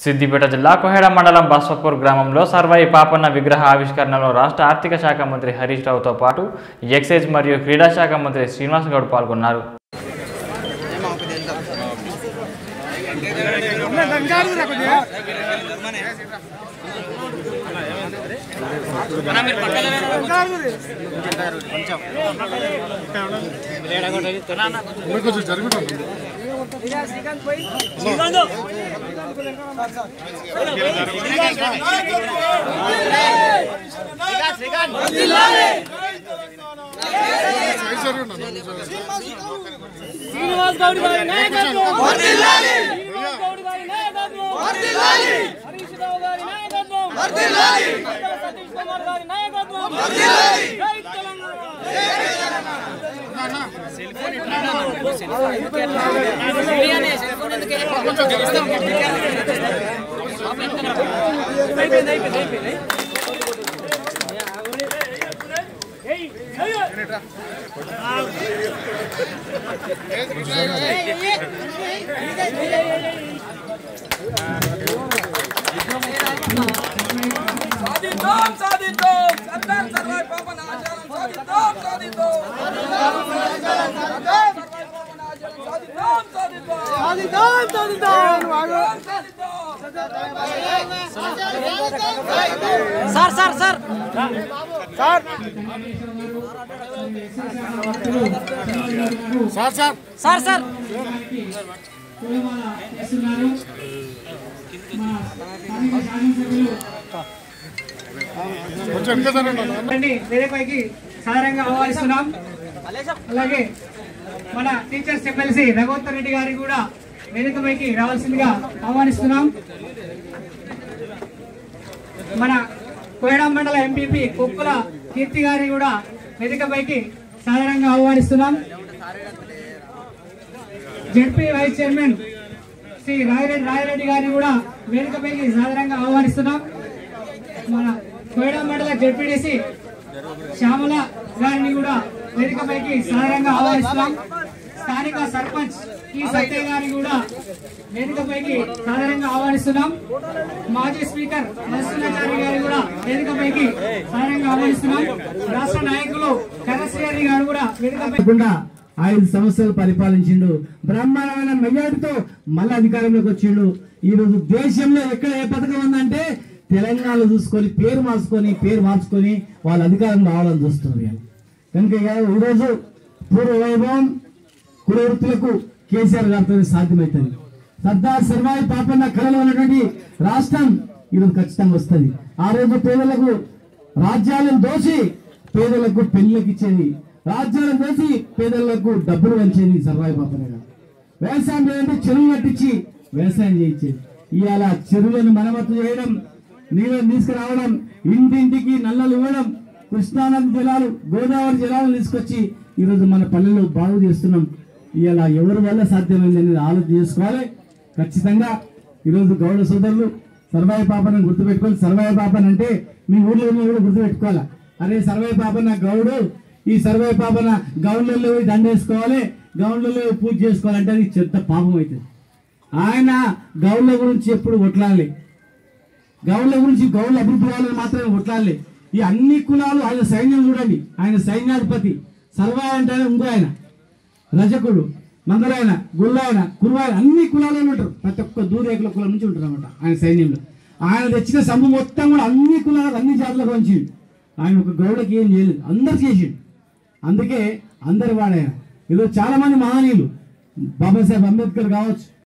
సిద్దిపేట జిల్లా కోహెడ మండలం బస్వపూర్ గ్రామంలో సర్వాయి పాపన్న విగ్రహ ఆవిష్కరణలో రాష్ట్ర ఆర్థిక శాఖ మంత్రి హరీష్ రావుతో పాటు ఎక్సైజ్ మరియు క్రీడా శాఖ మంత్రి శ్రీనివాస్ గౌడ్ పాల్గొన్నారు. జరుగుతుంది. శ్రీనివాస్ గౌడ్ గారి నాయకత్వం శ్రీనివాస్ గౌడ్ గారి నాయకత్వం హరీష్ రావు గారి నాయకత్వం మండల సతీష్ కుమార్ గారి నాయకత్వం జై తెలంగాణ సాధిద్దాం సాధిద్దాం సర్దార్ సర్వాయి పాపన ఆచారం సాధిద్దాం సాధిద్దాం సర్దార్ సర్వాయి పాపన ఆచారం సాధిద్దాం sir sir sir. Sir. Sir sir. Sir జరగండి రండి వేదికపైకి సాధారణంగా ఆహ్వానిస్తున్నాం. అలాగే మన టీచర్స్ ఎమ్మెల్సీ రఘువంతర్ రెడ్డి గారిని కూడా వేదికపైకి రావాల్సిందిగా ఆహ్వానిస్తున్నాం. మన కోయడా మండల ఎంపీపీ కుక్కుల కీర్తి గారిని కూడా వేదికపైకి సాధారణంగా ఆహ్వానిస్తున్నాం. ZP vice chairman Shri Rayireddy Rayireddy గారిని కూడా వేదికపైకి సాధారణంగా ఆహ్వానిస్తున్నాం. మన కోయడా మండల జడ్పీడీసీ శ్యామల గారిని కూడా వేదికపైకి సాధారణంగా ఆహ్వానిస్తున్నాం. స్థానిక సర్పంచ్ ఈ సత్య గారిని కూడా వేదికపైకి సాధారణంగా ఆహ్వానిస్తున్నాం. మాజీ స్పీకర్ నరసింహాచారి గారిని కూడా వేదికపైకి సాధారణంగా ఆహ్వానిస్తున్నాం. రాష్ట్ర నాయకులు కరశ్రీ గారు కూడా వేదికపై ఐదు సంవత్సరాలు పరిపాలించిండు. బ్రహ్మాండమైన మెజార్టీతో మళ్ళీ అధికారంలోకి వచ్చిండు. ఈరోజు దేశంలో ఎక్కడ ఏ పథకం ఉందంటే తెలంగాణలో చూసుకొని పేరు మార్చుకొని పేరు మార్చుకొని వాళ్ళ అధికారం రావాలని చూస్తున్నారు కనుక ఈరోజు పూర్వ వైభవం కులవృత్తులకు కేసీఆర్ గారితో సాధ్యమవుతుంది సర్దార్ సర్వాయి పాపన్న కళలో ఉన్నటువంటి రాష్ట్రం ఈరోజు ఖచ్చితంగా వస్తుంది. ఆ రోజు పేదలకు రాజ్యాలను దోచి పేదలకు పెళ్ళికి ఇచ్చేది. రాజ్యాలను దోచి పేదలకు డబ్బులు వంచేది సర్వాయి పాపన్న గారు. వ్యవసాయం చేయాలంటే చెరువు కట్టించి వ్యవసాయం చేయించేది. ఇవాళ చెరువులను మరమ్మతు చేయడం నీళ్ళని తీసుకురావడం ఇంటింటికి నల్లలు ఇవ్వడం కృష్ణానది జలాలు గోదావరి జలాలను తీసుకొచ్చి ఈరోజు మన పల్లెలు బాగు చేస్తున్నాం. ఇలా ఎవరి వల్ల సాధ్యమైంది అనేది ఆలోచన చేసుకోవాలి. ఖచ్చితంగా ఈరోజు గౌడ సోదరులు సర్వాయి పాపను గుర్తుపెట్టుకోవాలి. సర్వాయి పాపన్ అంటే మీ ఊర్లో ఉన్న కూడా గుర్తుపెట్టుకోవాలి? అరే సర్వాయి పాపన గౌడు ఈ సర్వాయి పాపన గౌన్లలో పోయి దండ వేసుకోవాలి. గౌన్లలో పూజ చేసుకోవాలంటే అది చెత్త పాపం అవుతుంది. ఆయన గౌన్ల గురించి ఎప్పుడు కొట్లాలి గౌన్ల గురించి గౌన్ల అభిప్రాయాలను మాత్రమే కొట్లాలి ఈ అన్ని కులాలు ఆయన సైన్యం చూడండి. ఆయన సైన్యాధిపతి. సర్వాయి అంటే ఇంకో ఆయన రజకుడు మంగళాయన గుళ్ళైన కురువాయన అన్ని కులాలలో ఉంటారు. ప్రతి ఒక్క దూరేకుల కులం నుంచి ఉంటారు అనమాట ఆయన సైన్యంలో. ఆయన తెచ్చిన సమ్ము మొత్తం కూడా అన్ని కులాలకు అన్ని జాతులకు వంచి ఆయన ఒక గౌడకి ఏం చేయలేదు. అందరు చేసిండు. అందుకే అందరి వాడాయన ఏదో చాలామంది మహనీయులు. బాబాసాహెబ్ అంబేద్కర్ కావచ్చు